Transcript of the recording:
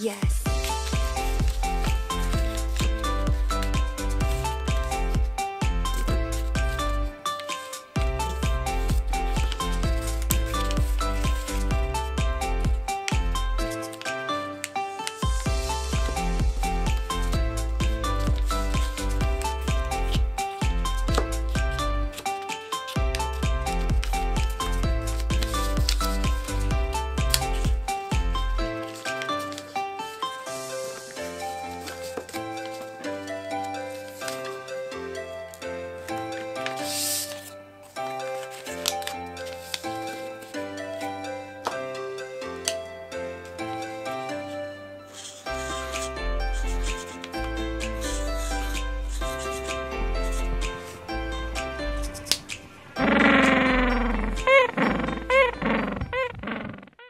Yes.